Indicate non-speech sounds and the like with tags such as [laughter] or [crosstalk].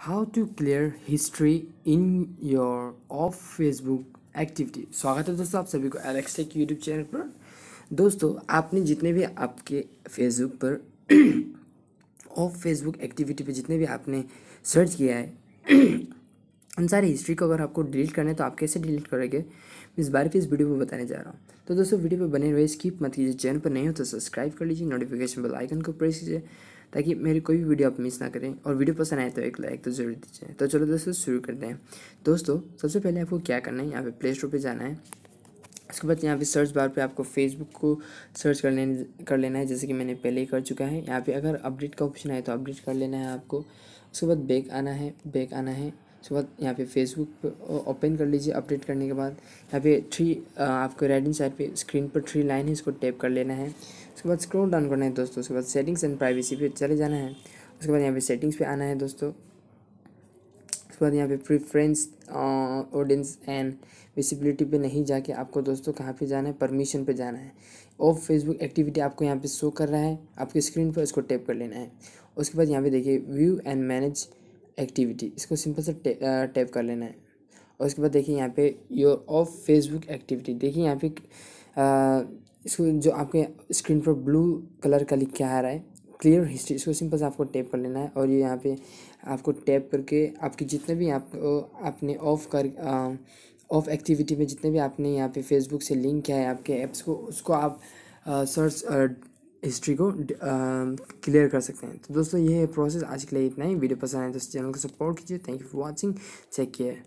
How to clear history in your of Facebook activity स्वागत है दोस्तों आप सभी को एलेक्स टेक यूट्यूब चैनल पर। दोस्तों, आपने जितने भी आपके फेसबुक पर ऑफ़ फेसबुक एक्टिविटी पे जितने भी आपने सर्च किया है [clears throat] उन सारी हिस्ट्री को अगर आपको डिलीट करना है तो आप कैसे डिलीट करोगे? इस बारे में इस वीडियो में बताने जा रहा हूँ। तो दोस्तों वीडियो पर बने रहे स्किप मत कीजिए। चैनल पर नहीं हो तो सब्सक्राइब कर लीजिए। नोटिफिकेशन बेल आइकन को प्रेस कीजिए ताकि मेरी कोई भी वीडियो आप मिस ना करें। और वीडियो पसंद आए तो एक लाइक तो ज़रूर दीजिए। तो चलो दोस्तों, शुरू करते हैं। दोस्तों, सबसे पहले आपको क्या करना है? यहाँ पे प्ले स्टोर पर जाना है। उसके बाद यहाँ पे सर्च बार पे आपको फेसबुक को सर्च कर लेने कर लेना है, जैसे कि मैंने पहले ही कर चुका है। यहाँ पे अगर अपडेट का ऑप्शन आए तो अपडेट कर लेना है आपको। उसके बाद बैक आना है बैक आना है। उसके बाद यहाँ पे फेसबुक ओपन कर लीजिए अपडेट करने के बाद। यहाँ पे थ्री आपको राइट हैंड साइड पे स्क्रीन पर थ्री लाइन है, इसको टैप कर लेना है। उसके बाद स्क्रॉल डाउन करना है दोस्तों। उसके बाद सेटिंग्स एंड प्राइवेसी पे चले जाना है। उसके बाद यहाँ पे सेटिंग्स पे आना है दोस्तों। उसके बाद यहाँ पे प्रीफ्रेंस ऑडियंस एंड विजिबिलिटी पे नहीं जाके आपको दोस्तों कहाँ पे जाना है परमिशन पे जाना है। ऑफ़ फेसबुक एक्टिविटी आपको यहाँ पे शो कर रहा है। आपकी स्क्रीन पर इसको टैप कर लेना है। उसके बाद यहाँ पे देखिए व्यू एंड मैनेज एक्टिविटी इसको सिंपल से टैप कर लेना है। और उसके बाद देखिए यहाँ पे योर ऑफ़ फेसबुक एक्टिविटी देखिए यहाँ पे आ, इसको जो आपके स्क्रीन पर ब्लू कलर का लिख के आ रहा है क्लियर हिस्ट्री इसको सिंपल से आपको टैप कर लेना है। और ये यहाँ पे आपको टैप करके आपके जितने भी आप आपने ऑफ़ कर ऑफ़ एक्टिविटी में जितने भी आपने यहाँ पे फेसबुक से लिंक किया है आपके ऐप्स को उसको आप सर्च हिस्ट्री को क्लियर कर सकते हैं। तो दोस्तों, ये प्रोसेस आज के लिए इतना ही। वीडियो पसंद आए तो चैनल को सपोर्ट कीजिए। Thank you for watching check care